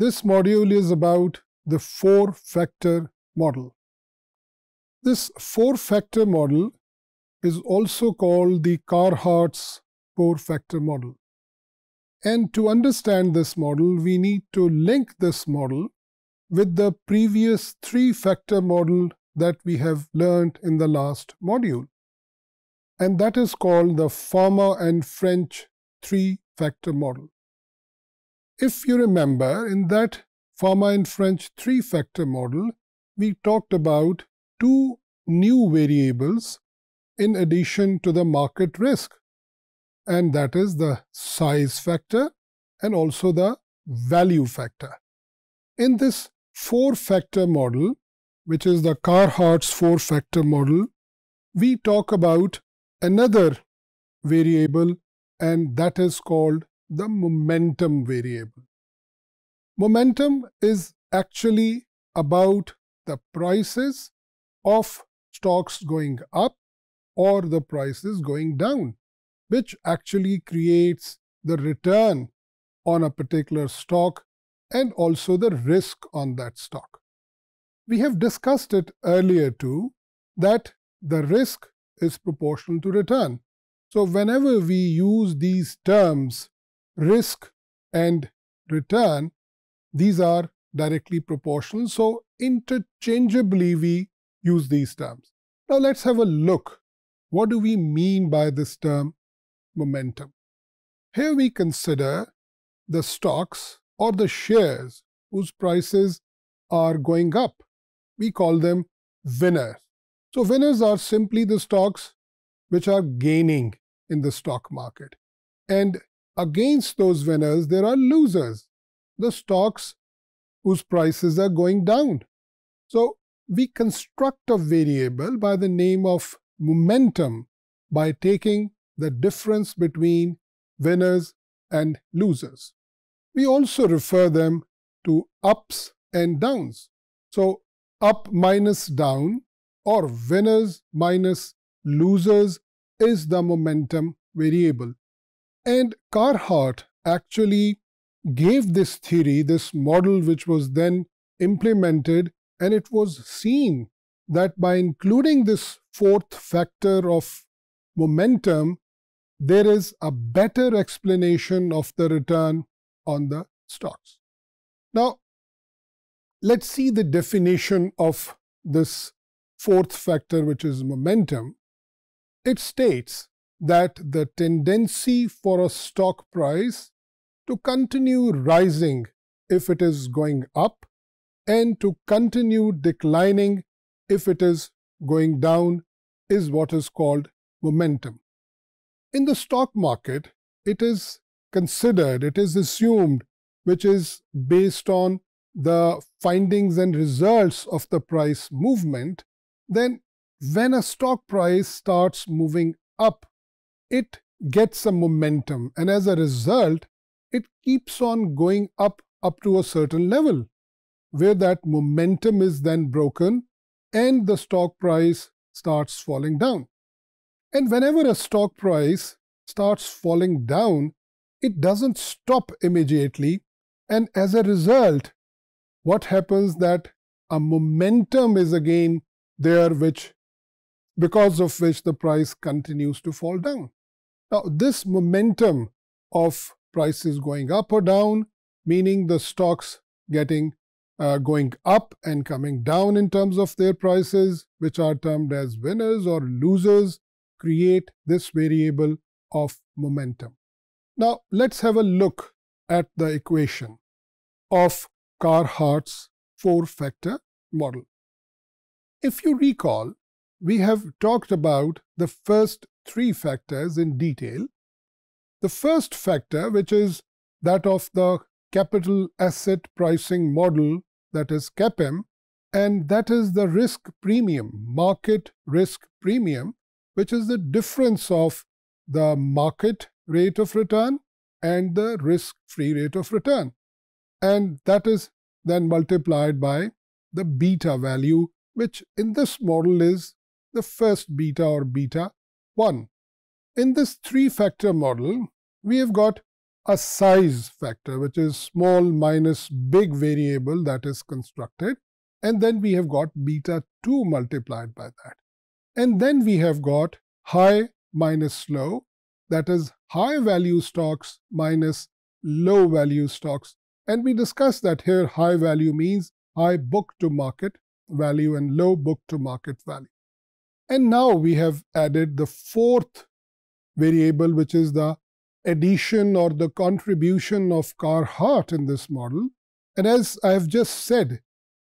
This module is about the four-factor model. This four-factor model is also called the Carhart's four-factor model. And to understand this model, we need to link this model with the previous three-factor model that we have learned in the last module. And that is called the Fama and French three-factor model. If you remember, in that Fama and French three-factor model, we talked about two new variables in addition to the market risk and that is the size factor and also the value factor. In this four-factor model, which is the Carhart's four-factor model, we talk about another variable and that is called the momentum variable. Momentum is actually about the prices of stocks going up or the prices going down which actually creates the return on a particular stock and also the risk on that stock. We have discussed it earlier too that the risk is proportional to return. So whenever we use these terms risk and return, these are directly proportional. So interchangeably we use these terms. Now let's have a look. What do we mean by this term momentum. Here we consider the stocks or the shares whose prices are going up. We call them winners. So winners are simply the stocks which are gaining in the stock market. And against those winners, there are losers, the stocks whose prices are going down. So we construct a variable by the name of momentum by taking the difference between winners and losers. We also refer them to ups and downs. So up minus down or winners minus losers is the momentum variable. And Carhart actually gave this theory, this model which was then implemented and it was seen that by including this fourth factor of momentum, there is a better explanation of the return on the stocks. Now, let's see the definition of this fourth factor, which is momentum. It states that the tendency for a stock price to continue rising if it is going up and to continue declining if it is going down is what is called momentum. In the stock market, it is considered, it is assumed, which is based on the findings and results of the price movement, then when a stock price starts moving up, it gets a momentum and as a result, it keeps on going up up to a certain level where that momentum is then broken and the stock price starts falling down. And whenever a stock price starts falling down, it doesn't stop immediately. And as a result, what happens that a momentum is again there which because of which the price continues to fall down. Now this momentum of prices going up or down, meaning the stocks getting uh, going up and coming down in terms of their prices, which are termed as winners or losers, create this variable of momentum. Now let's have a look at the equation of Carhart's four-factor model. If you recall, we have talked about the first three factors in detail. The first factor, which is that of the capital asset pricing model, that is CAPM, and that is the risk premium, market risk premium, which is the difference of the market rate of return and the risk-free rate of return. And that is then multiplied by the beta value, which in this model is the first beta or beta 1. In this three-factor model, we have got a size factor, which is small minus big variable that is constructed. And then we have got beta 2 multiplied by that. And then we have got high minus low, that is high value stocks minus low value stocks. And we discussed that here high value means high book to market value and low book to market value. And now we have added the fourth variable, which is the addition or the contribution of Carhart in this model. And as I have just said,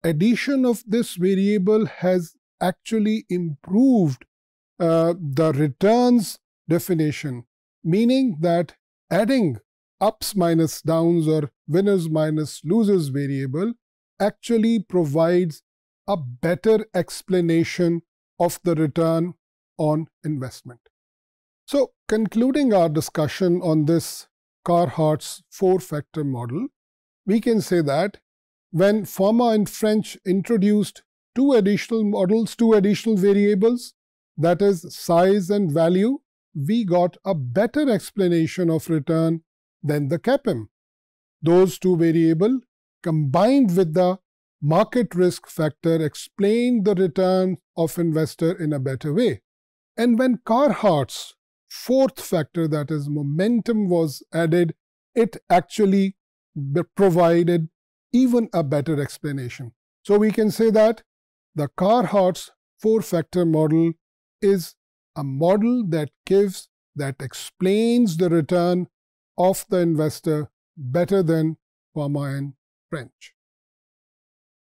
addition of this variable has actually improved uh, the returns definition, meaning that adding ups minus downs or winners minus losers variable actually provides a better explanation of the return on investment. So concluding our discussion on this Carhart's four-factor model, we can say that when Fama and French introduced two additional models, two additional variables, that is size and value, we got a better explanation of return than the CAPM. Those two variables combined with the market risk factor explained the return of investor in a better way. And when Carhart's fourth factor, that is momentum, was added, it actually provided even a better explanation. So we can say that the Carhart's four-factor model is a model that gives, that explains the return of the investor better than Fama and French.